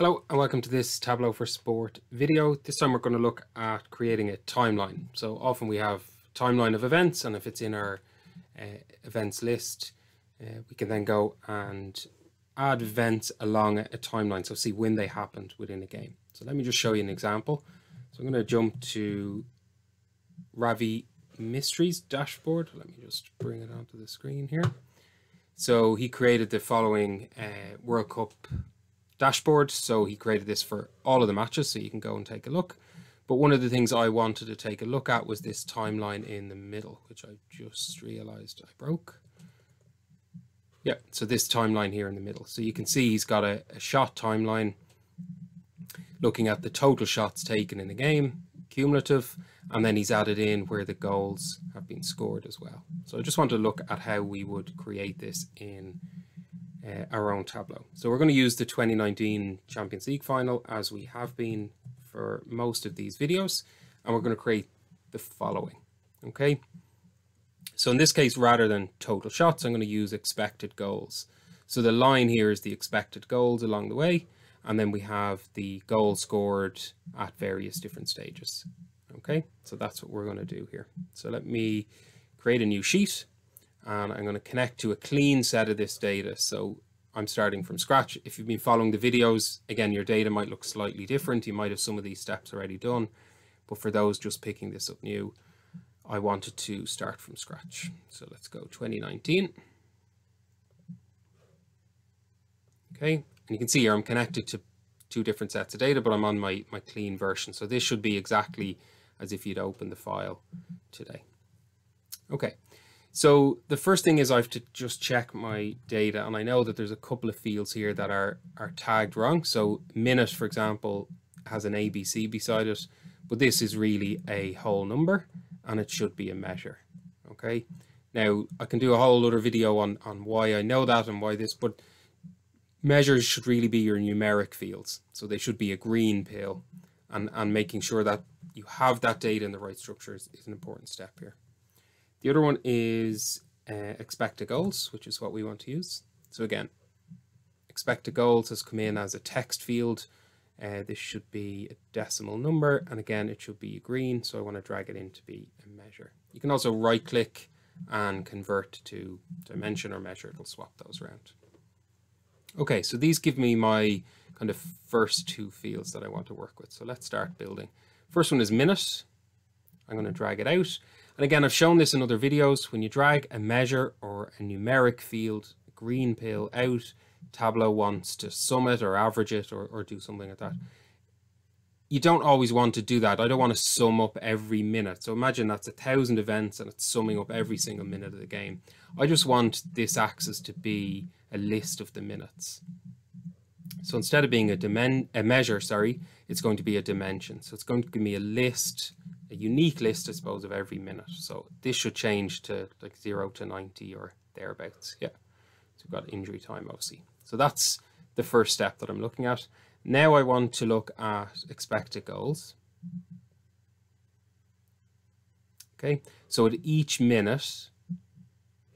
Hello and welcome to this Tableau for Sport video. This time we're going to look at creating a timeline. So often we have timeline of events and if it's in our uh, events list, uh, we can then go and add events along a, timeline. So see when they happened within a game. So let me just show you an example. So I'm going to jump to Ravi Mistry's dashboard. Let me just bring it onto the screen here. So he created the following uh, World Cup dashboard. So he created this for all of the matches, so you can go and take a look. But one of the things I wanted to take a look at was this timeline in the middle, which I just realized I broke. Yeah, so this timeline here in the middle. So you can see he's got a, a shot timeline looking at the total shots taken in the game, cumulative, and then he's added in where the goals have been scored as well. So I just want to look at how we would create this in uh, our own Tableau. So we're going to use the 2019 Champions League final as we have been for most of these videos. And we're going to create the following. Okay. So in this case, rather than total shots, I'm going to use expected goals. So the line here is the expected goals along the way. And then we have the goals scored at various different stages. Okay, so that's what we're going to do here. So let me create a new sheet and I'm going to connect to a clean set of this data. So I'm starting from scratch. If you've been following the videos, again, your data might look slightly different. You might have some of these steps already done, but for those just picking this up new, I wanted to start from scratch. So let's go 2019. Okay, and you can see here I'm connected to two different sets of data, but I'm on my, my clean version. So this should be exactly as if you'd open the file today. Okay, so the first thing is I have to just check my data and I know that there's a couple of fields here that are, are tagged wrong. So minute, for example, has an ABC beside it, but this is really a whole number and it should be a measure. Okay. Now I can do a whole other video on, on why I know that and why this, but measures should really be your numeric fields. So they should be a green pill and, and making sure that you have that data in the right structure is, is an important step here. The other one is uh, expected goals, which is what we want to use. So again, expected goals has come in as a text field. Uh, this should be a decimal number. And again, it should be green. So I want to drag it in to be a measure. You can also right click and convert to dimension or measure. It'll swap those around. Okay, so these give me my kind of first two fields that I want to work with. So let's start building. First one is minute. I'm going to drag it out. And again, I've shown this in other videos. When you drag a measure or a numeric field, a green pill out, Tableau wants to sum it or average it or, or do something like that. You don't always want to do that. I don't want to sum up every minute. So imagine that's a thousand events and it's summing up every single minute of the game. I just want this axis to be a list of the minutes. So instead of being a, a measure, sorry, it's going to be a dimension. So it's going to give me a list a unique list, I suppose, of every minute. So this should change to like 0 to 90 or thereabouts. Yeah. So we've got injury time, obviously. So that's the first step that I'm looking at. Now I want to look at expected goals. Okay, so at each minute,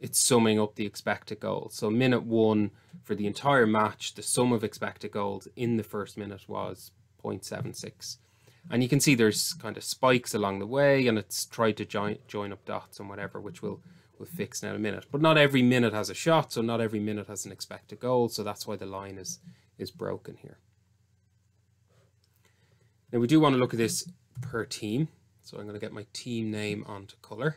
it's summing up the expected goals. So minute one for the entire match, the sum of expected goals in the first minute was 0.76. And you can see there's kind of spikes along the way and it's tried to join, join up dots and whatever, which we'll, we'll fix in a minute. But not every minute has a shot, so not every minute has an expected goal. So that's why the line is, is broken here. Now we do want to look at this per team. So I'm going to get my team name onto color.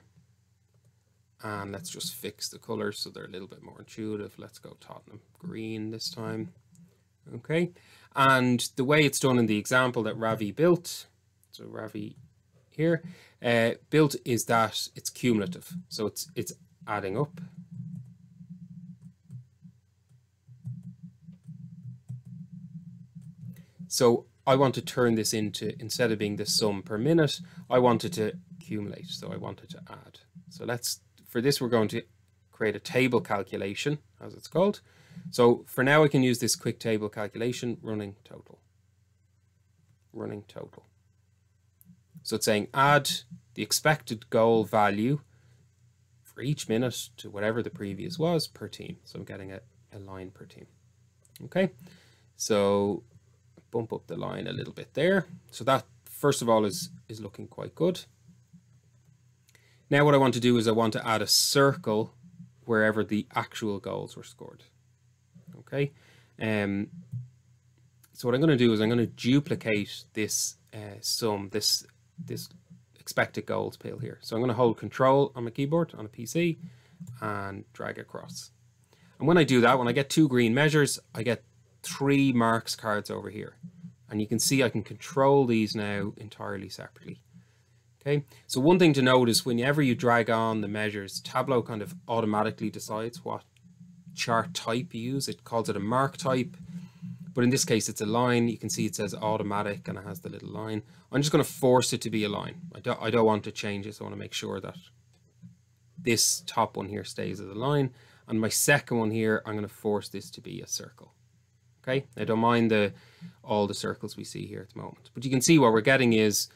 And let's just fix the colors so they're a little bit more intuitive. Let's go Tottenham green this time. Okay, and the way it's done in the example that Ravi built, so Ravi here, uh, built is that it's cumulative. So it's, it's adding up. So I want to turn this into, instead of being the sum per minute, I wanted it to accumulate. So I wanted to add. So let's, for this, we're going to create a table calculation, as it's called. So for now, I can use this quick table calculation running total. Running total. So it's saying add the expected goal value for each minute to whatever the previous was per team. So I'm getting a, a line per team. Okay, so bump up the line a little bit there. So that, first of all, is, is looking quite good. Now what I want to do is I want to add a circle wherever the actual goals were scored. Okay. Um, so what I'm going to do is I'm going to duplicate this uh, sum, this this expected goals pale here. So I'm going to hold control on my keyboard on a PC and drag across. And when I do that, when I get two green measures, I get three marks cards over here. And you can see I can control these now entirely separately. Okay, so one thing to note is whenever you drag on the measures, Tableau kind of automatically decides what chart type you use. It calls it a mark type, but in this case it's a line. You can see it says automatic and it has the little line. I'm just going to force it to be a line. I don't, I don't want to change it, so I want to make sure that this top one here stays as a line. And my second one here, I'm going to force this to be a circle. Okay, I don't mind the all the circles we see here at the moment. But you can see what we're getting is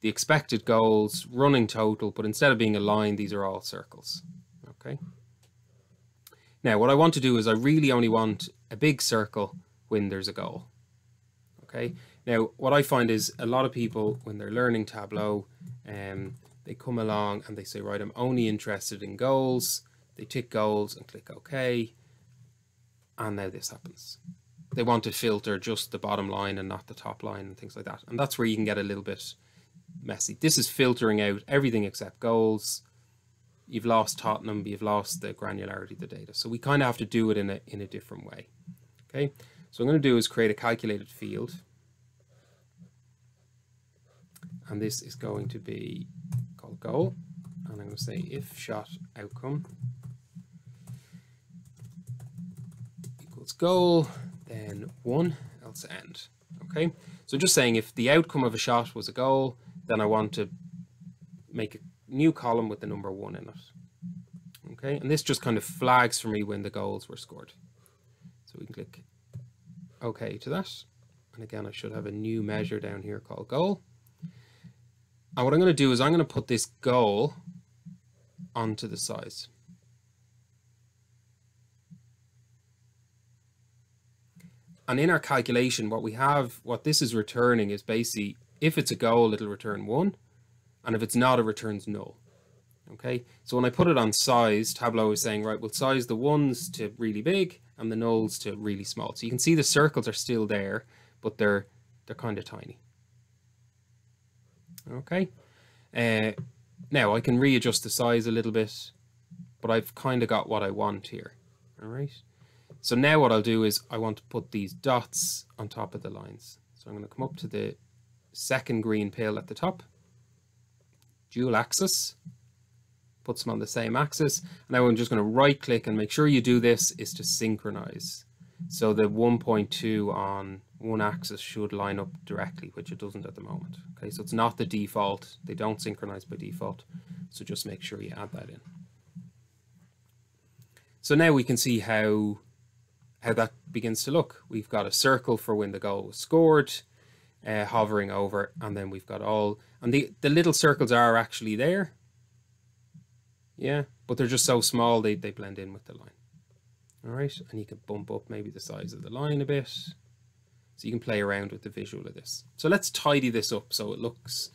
the expected goals, running total, but instead of being a line, these are all circles. Okay. Now, what I want to do is I really only want a big circle when there's a goal. Okay. Now, what I find is a lot of people, when they're learning Tableau, um, they come along and they say, right, I'm only interested in goals. They tick goals and click OK. And now this happens. They want to filter just the bottom line and not the top line and things like that. And that's where you can get a little bit messy. This is filtering out everything except goals. You've lost Tottenham, you've lost the granularity of the data. So we kind of have to do it in a, in a different way. Okay, so I'm going to do is create a calculated field. And this is going to be called goal. And I'm going to say if shot outcome equals goal, then one, else end. Okay, so just saying if the outcome of a shot was a goal, then I want to make a new column with the number one in it. Okay, and this just kind of flags for me when the goals were scored. So we can click OK to that. And again, I should have a new measure down here called goal. And what I'm going to do is I'm going to put this goal onto the size. And in our calculation, what we have, what this is returning is basically if it's a goal, it'll return one. And if it's not, it returns null. Okay, so when I put it on size, Tableau is saying, right, we'll size the ones to really big and the nulls to really small. So you can see the circles are still there, but they're they're kind of tiny. Okay, uh, now I can readjust the size a little bit, but I've kind of got what I want here. All right, so now what I'll do is I want to put these dots on top of the lines. So I'm going to come up to the second green pill at the top, dual axis, puts them on the same axis. Now I'm just going to right click and make sure you do this is to synchronize. So the 1.2 on one axis should line up directly, which it doesn't at the moment. Okay, so it's not the default. They don't synchronize by default. So just make sure you add that in. So now we can see how how that begins to look. We've got a circle for when the goal was scored uh, hovering over and then we've got all and the the little circles are actually there. Yeah but they're just so small they, they blend in with the line. All right and you can bump up maybe the size of the line a bit. So you can play around with the visual of this. So let's tidy this up so it looks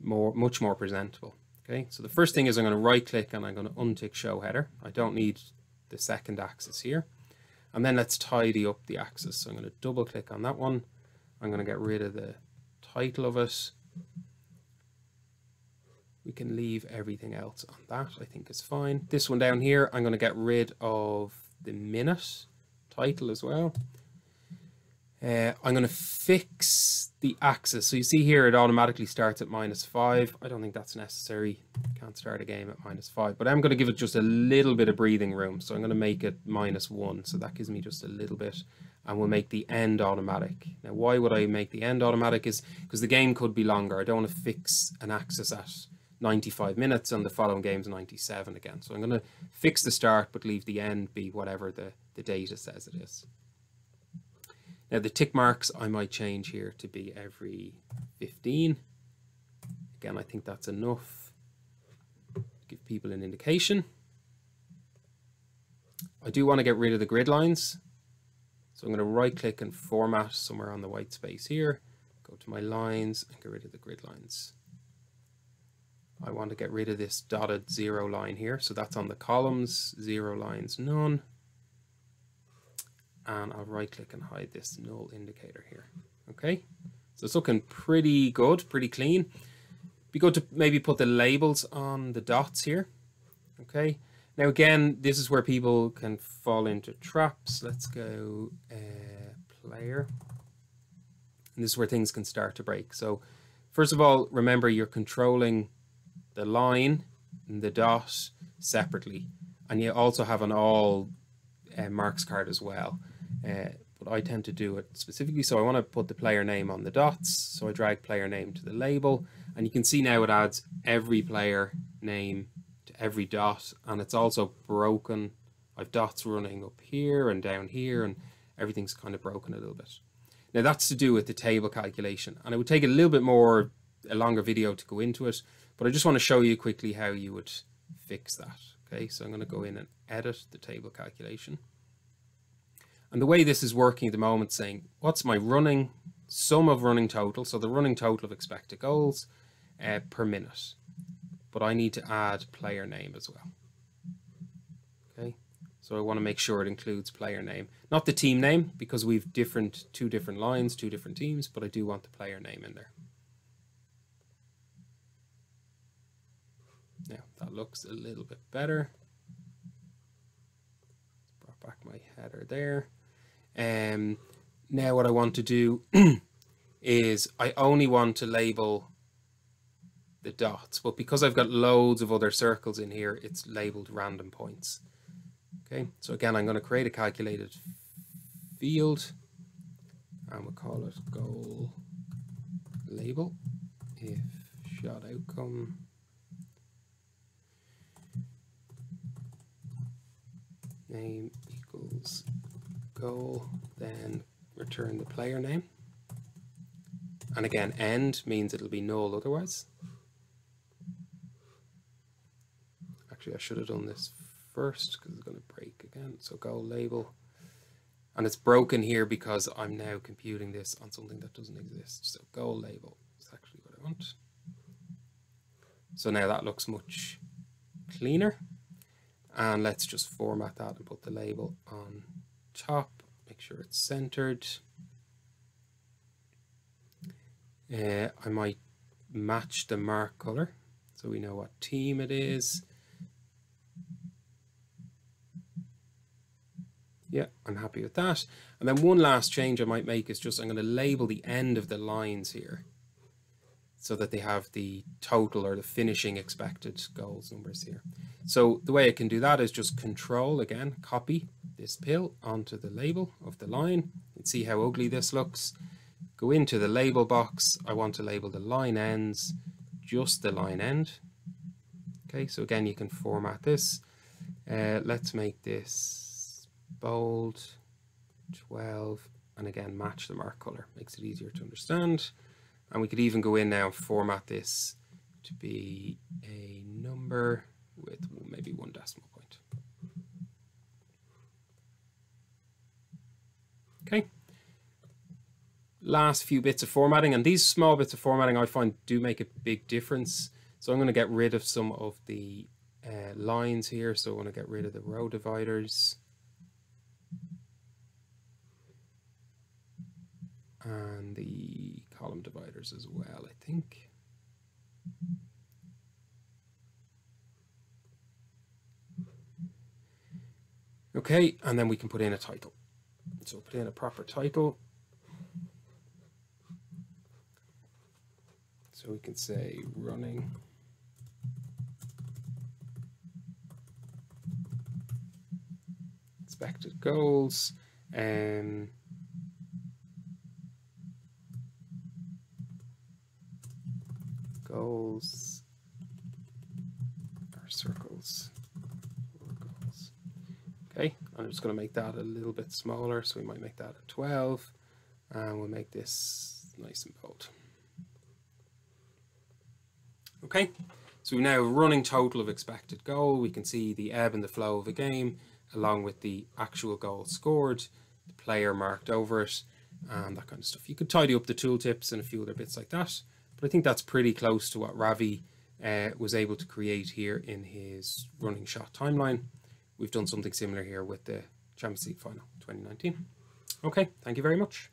more much more presentable okay? So the first thing is I'm going to right click and I'm going to untick show header. I don't need the second axis here. And then let's tidy up the axis. So I'm going to double click on that one I'm going to get rid of the title of it. We can leave everything else on that, I think is fine. This one down here, I'm going to get rid of the minute title as well. Uh, I'm going to fix the axis. So you see here, it automatically starts at minus five. I don't think that's necessary. Can't start a game at minus five, but I'm going to give it just a little bit of breathing room. So I'm going to make it minus one. So that gives me just a little bit and we'll make the end automatic. Now, why would I make the end automatic is because the game could be longer. I don't want to fix an axis at 95 minutes and the following game's 97 again. So I'm going to fix the start, but leave the end be whatever the, the data says it is. Now the tick marks I might change here to be every 15. Again, I think that's enough. Give people an indication. I do want to get rid of the grid lines. So I'm going to right click and format somewhere on the white space here, go to my lines and get rid of the grid lines. I want to get rid of this dotted zero line here. So that's on the columns, zero lines, none. And I'll right click and hide this null indicator here. Okay, so it's looking pretty good, pretty clean. Be good to maybe put the labels on the dots here. Okay, now again, this is where people can fall into traps. Let's go uh, player. And this is where things can start to break. So first of all, remember you're controlling the line and the dot separately. And you also have an all uh, marks card as well. Uh, but I tend to do it specifically. So I want to put the player name on the dots. So I drag player name to the label. And you can see now it adds every player name every dot. And it's also broken. I've dots running up here and down here. And everything's kind of broken a little bit. Now that's to do with the table calculation. And it would take a little bit more, a longer video to go into it. But I just want to show you quickly how you would fix that. Okay, so I'm going to go in and edit the table calculation. And the way this is working at the moment, saying what's my running sum of running total, so the running total of expected goals uh, per minute. But I need to add player name as well. Okay, so I want to make sure it includes player name, not the team name, because we've different two different lines, two different teams, but I do want the player name in there. Now that looks a little bit better. Brought back my header there. Um, now what I want to do is I only want to label the dots, but because I've got loads of other circles in here, it's labeled random points. Okay, so again, I'm going to create a calculated field and we'll call it goal label if shot outcome name equals goal, then return the player name. And again, end means it'll be null otherwise. Actually, I should have done this first because it's going to break again. So go label. And it's broken here because I'm now computing this on something that doesn't exist. So go label is actually what I want. So now that looks much cleaner and let's just format that and put the label on top make sure it's centered uh, I might match the mark color so we know what team it is yeah I'm happy with that and then one last change I might make is just I'm going to label the end of the lines here so that they have the total or the finishing expected goals numbers here. So the way I can do that is just control again, copy this pill onto the label of the line and see how ugly this looks. Go into the label box. I want to label the line ends, just the line end. Okay, so again, you can format this. Uh, let's make this bold, 12, and again, match the mark color. Makes it easier to understand. And we could even go in now and format this to be a number with maybe one decimal point. Okay. Last few bits of formatting, and these small bits of formatting I find do make a big difference. So I'm going to get rid of some of the uh, lines here. So I want to get rid of the row dividers. And the column dividers as well, I think. Okay, and then we can put in a title. So put in a proper title. So we can say running. Expected goals. Um, or circles goals. Okay, I'm just going to make that a little bit smaller, so we might make that a 12, and we'll make this nice and bold. Okay, so now running total of expected goal. We can see the ebb and the flow of a game, along with the actual goal scored, the player marked over it, and that kind of stuff. You could tidy up the tooltips and a few other bits like that. But I think that's pretty close to what Ravi uh, was able to create here in his running shot timeline. We've done something similar here with the Champions League final 2019. Okay, thank you very much.